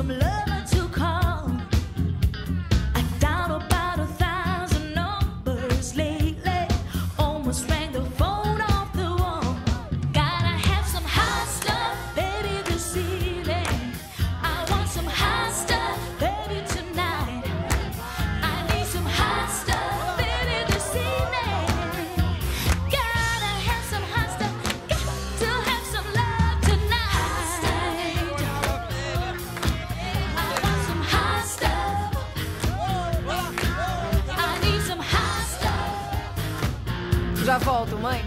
some love. Já volto, mãe.